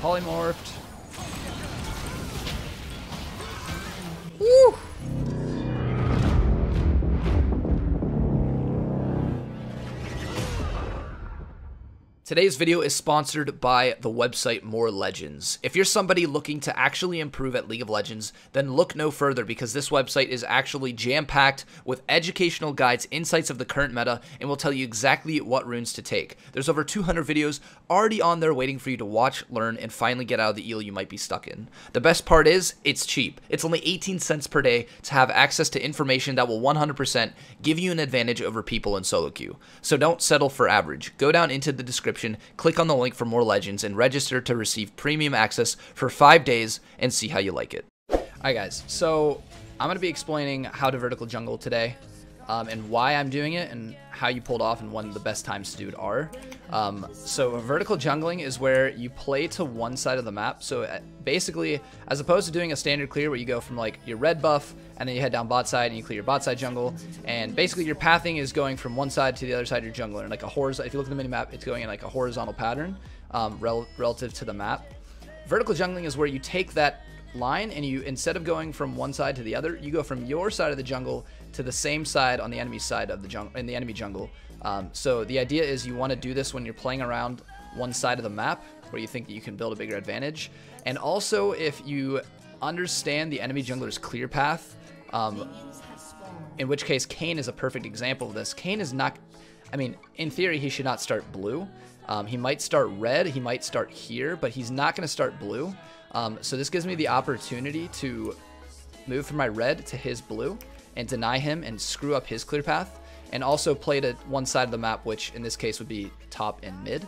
polymorphed. Woo! Today's video is sponsored by the website More Legends. If you're somebody looking to actually improve at League of Legends, then look no further because this website is actually jam-packed with educational guides, insights of the current meta, and will tell you exactly what runes to take. There's over 200 videos already on there waiting for you to watch, learn, and finally get out of the elo you might be stuck in. The best part is, it's cheap. It's only 18 cents per day to have access to information that will 100% give you an advantage over people in solo queue. So don't settle for average. Go down into the description description, click on the link for more legends, and register to receive premium access for five days and see how you like it. Alright guys, so I'm going to be explaining how to vertical jungle today. Um, and why I'm doing it and how you pulled off and when the best times to do it are. Um, so vertical jungling is where you play to one side of the map. So uh, basically, as opposed to doing a standard clear where you go from like your red buff and then you head down bot side and you clear your bot side jungle. And basically your pathing is going from one side to the other side of your jungler. And like a horizontal, if you look at the mini map, it's going in like a horizontal pattern um, rel relative to the map. Vertical jungling is where you take that line and you instead of going from one side to the other you go from your side of the jungle to the same side on the enemy side of the jungle in the enemy jungle. Um, so the idea is you want to do this when you're playing around one side of the map where you think that you can build a bigger advantage. And also if you understand the enemy jungler's clear path um, in which case Kayn is a perfect example of this. Kayn is not I mean in theory he should not start blue. Um, he might start red he might start here but he's not going to start blue um, so this gives me the opportunity to move from my red to his blue and deny him and screw up his clear path and also play to one side of the map, which in this case would be top and mid.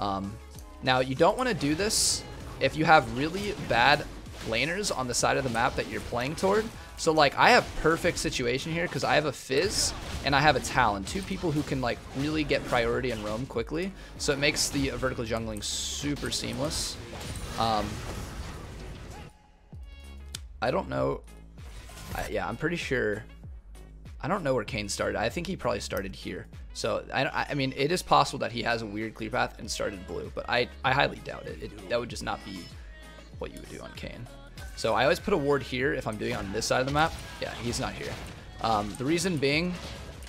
Um, now you don't want to do this if you have really bad laners on the side of the map that you're playing toward. So like I have perfect situation here because I have a Fizz and I have a Talon, two people who can like really get priority and roam quickly. So it makes the vertical jungling super seamless. Um, I don't know. I, yeah, I'm pretty sure. I don't know where Kayn started. I think he probably started here. So I, I mean, it is possible that he has a weird clear path and started blue, but I, I highly doubt it. it. That would just not be what you would do on Kayn. So I always put a ward here if I'm doing on this side of the map. Yeah, he's not here. Um, the reason being,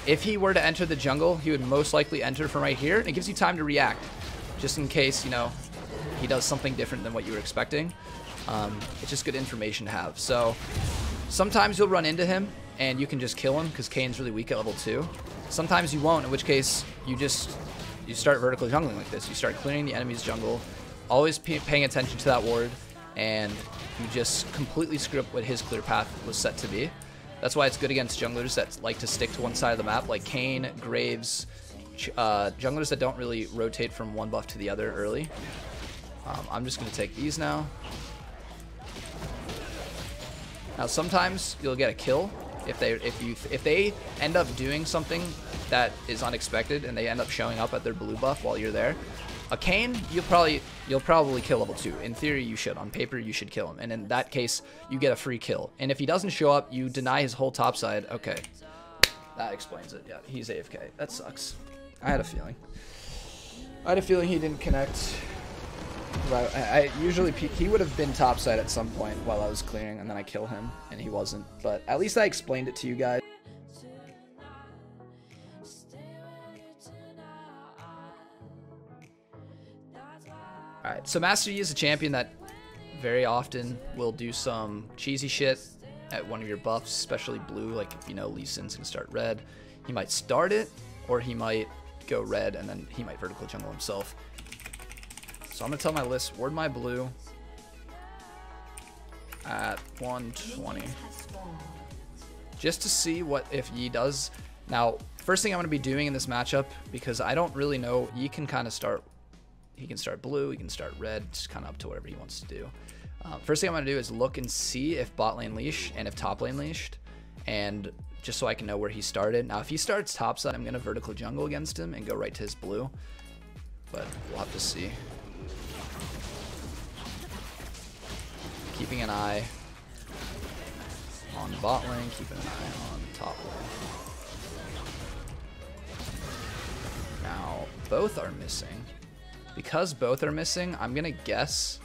if he were to enter the jungle, he would most likely enter from right here, and it gives you time to react, just in case, you know, he does something different than what you were expecting. Um, it's just good information to have. So sometimes you'll run into him and you can just kill him because Kayn's really weak at level 2. Sometimes you won't, in which case you just you start vertical jungling like this. You start clearing the enemy's jungle, always paying attention to that ward, and you just completely screw up what his clear path was set to be. That's why it's good against junglers that like to stick to one side of the map, like Kayn, Graves, uh, junglers that don't really rotate from one buff to the other early. Um, I'm just going to take these now. Now sometimes you'll get a kill if they if you if they end up doing something that is unexpected and they end up showing up at their blue buff while you're there. A Kayn, you'll probably you'll probably kill level two. In theory, you should. On paper, you should kill him, and in that case, you get a free kill. And if he doesn't show up, you deny his whole top side. Okay, that explains it. Yeah, he's AFK. That sucks. I had a feeling. I had a feeling he didn't connect. I, I usually he would have been topside at some point while I was clearing, and then I kill him, and he wasn't. But at least I explained it to you guys. Alright, so Master Yi is a champion that very often will do some cheesy shit at one of your buffs, especially blue, like if you know Lee Sin's gonna start red. He might start it, or he might go red, and then he might vertical jungle himself. So I'm to tell my Liss, ward my blue at 120. Just to see what if Yi does. Now, first thing I'm going to be doing in this matchup, because I don't really know, Yi can kind of start, he can start blue, he can start red, just kind of up to whatever he wants to do. Um, first thing I'm to do is look and see if bot lane leash and if top lane leashed, and just so I can know where he started. Now, if he starts top side, I'm going to vertical jungle against him and go right to his blue, but we'll have to see. keeping an eye on bot lane, keeping an eye on top lane. Now, both are missing. Because both are missing, I'm gonna guess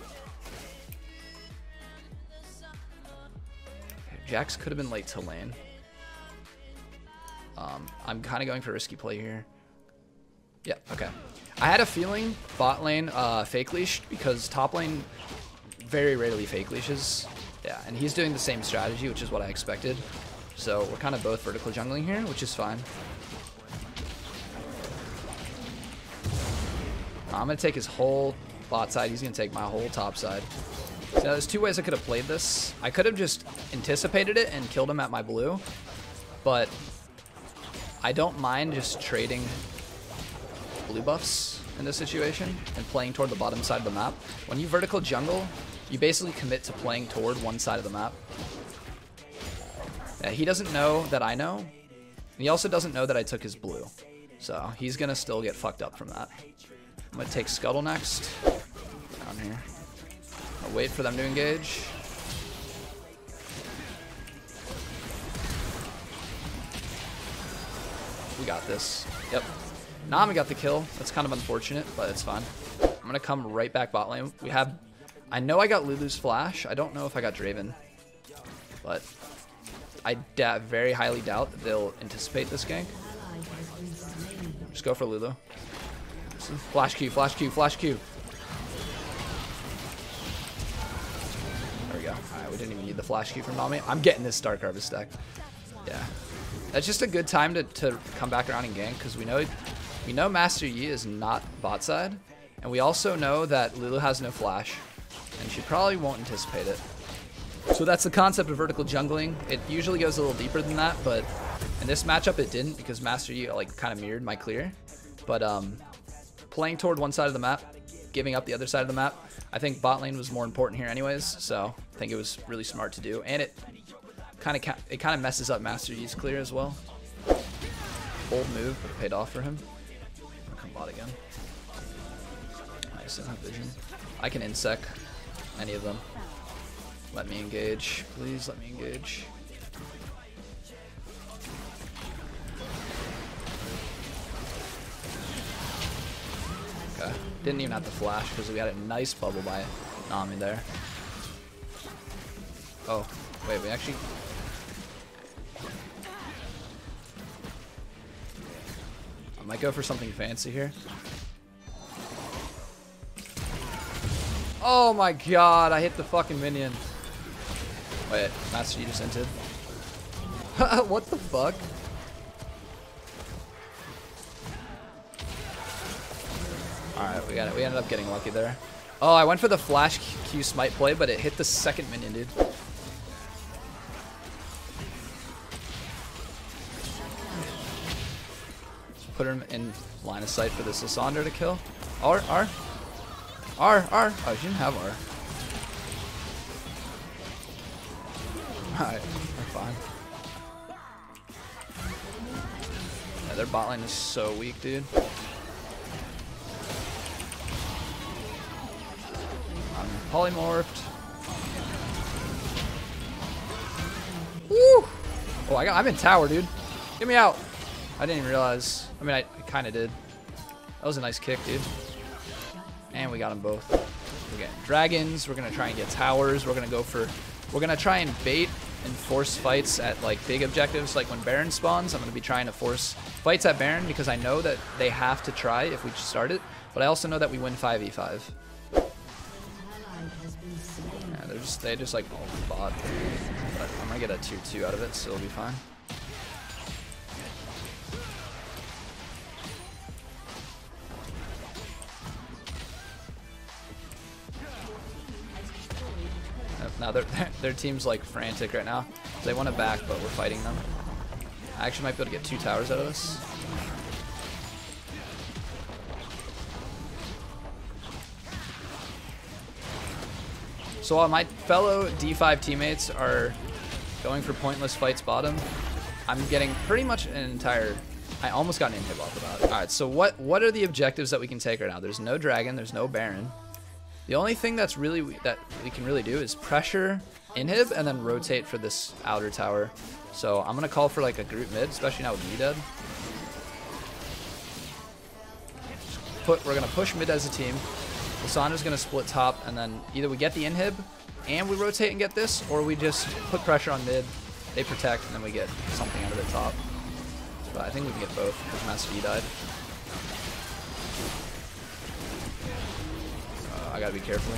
Jax could have been late to lane. Um, I'm kind of going for a risky play here. Yeah, okay. I had a feeling bot lane uh, fake leashed because top lane very rarely fake leashes. Yeah, and he's doing the same strategy, which is what I expected. So we're kind of both vertical jungling here, which is fine. I'm going to take his whole bot side. He's going to take my whole top side. So there's two ways I could have played this. I could have just anticipated it and killed him at my blue. But I don't mind just trading blue buffs in this situation and playing toward the bottom side of the map. When you vertical jungle, you basically commit to playing toward one side of the map. Yeah, he doesn't know that I know. And he also doesn't know that I took his blue. So he's going to still get fucked up from that. I'm going to take Scuttle next. Down here. I'll wait for them to engage. We got this. Yep. Nami got the kill. That's kind of unfortunate, but it's fine. I'm going to come right back bot lane. We have... I know I got Lulu's flash. I don't know if I got Draven. But I very highly doubt that they'll anticipate this gank. Just go for Lulu. Flash Q, flash Q, flash Q. There we go. Alright, we didn't even need the flash Q from Nami. I'm getting this Dark Harvest deck. Yeah. That's just a good time to, to come back around and gank because we know we know Master Yi is not bot side. And we also know that Lulu has no flash. And she probably won't anticipate it. So that's the concept of vertical jungling. It usually goes a little deeper than that, but in this matchup it didn't because Master Yi like kind of mirrored my clear. But um, playing toward one side of the map, giving up the other side of the map, I think bot lane was more important here anyways, so I think it was really smart to do. And it kind of it kind of messes up Master Yi's clear as well. Bold move, but it paid off for him. I'll come bot again. I have vision. I can Insec any of them. Let me engage. Please let me engage. Okay. Didn't even have to flash because we had a nice bubble by Nami there. Oh, wait, we actually... I might go for something fancy here. Oh my god, I hit the fucking minion. Wait, Master Yi just entered. what the fuck? Alright, we got it. We ended up getting lucky there. Oh, I went for the flash Q smite play, but it hit the second minion, dude. Put him in line of sight for this Lissandra to kill. R, R. R, R. Oh, she didn't have R. Alright, we're fine. Yeah, their bot lane is so weak, dude. I'm polymorphed. Woo! Oh, I got, I'm in tower, dude. Get me out. I didn't even realize. I mean, I, I kind of did. That was a nice kick, dude. And we got them both. We're getting dragons. We're going to try and get towers. We're going to go for... We're going to try and bait and force fights at like big objectives. Like when Baron spawns, I'm going to be trying to force fights at Baron because I know that they have to try if we start it. But I also know that we win 5v5. Yeah, they're just, they just like bot. But I'm going to get a 2-2 out of it, so it'll be fine. Now their their team's like frantic right now. They want it back, but we're fighting them. I actually might be able to get two towers out of this. So while my fellow D5 teammates are going for pointless fights bottom, I'm getting pretty much an entire... I almost got an inhib off the bat. Alright, so what, what are the objectives that we can take right now? There's no dragon, there's no baron. The only thing that's really that we can really do is pressure inhib and then rotate for this outer tower. So I'm gonna call for like a group mid, especially now with me dead. Put we're gonna push mid as a team. Lissandra's gonna split top, and then either we get the inhib and we rotate and get this, or we just put pressure on mid, they protect, and then we get something out of the top. But I think we can get both because Master Yi died. I gotta be careful.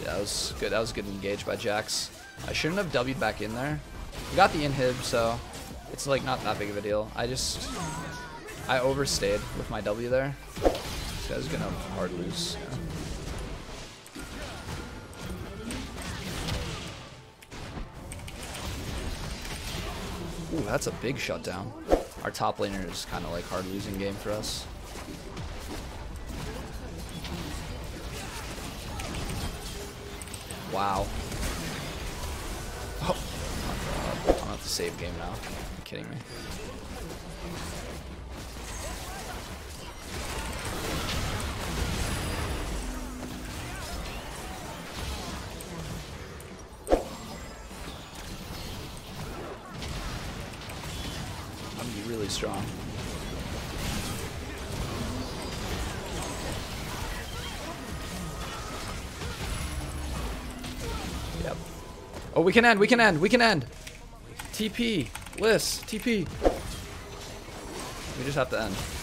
Yeah, that was good. That was good engage by Jax. I shouldn't have W'd back in there. We got the inhib, so it's like not that big of a deal. I just I overstayed with my W there. This guy's gonna hard lose. Yeah. Ooh, that's a big shutdown. Our top laner is kind of like hard losing game for us. Wow. Oh. oh I'm at the save game now. Are you kidding me? Strong. Yep. Oh, we can end, we can end, we can end. TP, Liss, TP. We just have to end.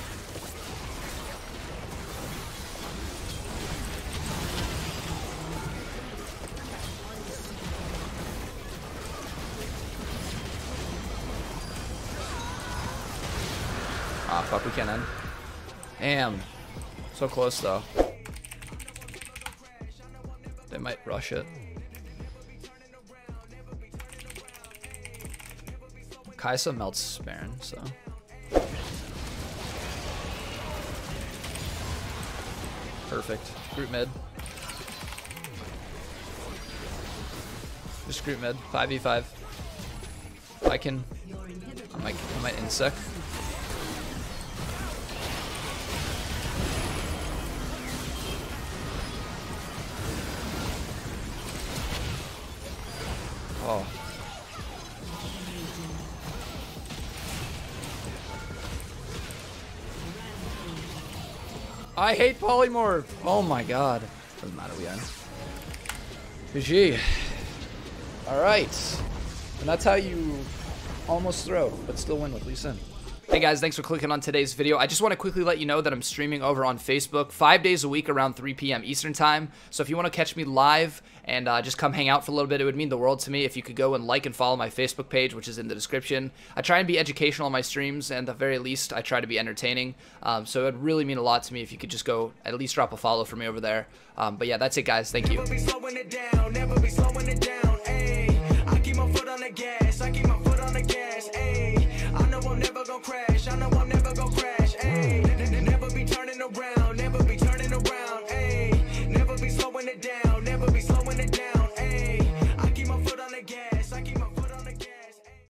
Fuck, we can't end. Damn. So close, though. They might rush it. Kai'Sa melts Baron, so. Perfect. Group mid. Just group mid. 5v5. I can. I might, I might Insec. Oh. I hate polymorph. Oh my god. Doesn't matter, we end. GG. Alright. And that's how you almost throw, but still win with Lee Sin. Hey guys, thanks for clicking on today's video. I just want to quickly let you know that I'm streaming over on Facebook five days a week around 3 p.m. Eastern Time. So if you want to catch me live and uh, just come hang out for a little bit, it would mean the world to me if you could go and like and follow my Facebook page, which is in the description. I try and be educational on my streams, and at the very least, I try to be entertaining. Um, so it would really mean a lot to me if you could just go at least drop a follow for me over there. Um, but yeah, that's it, guys. Thank you. around.